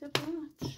So much.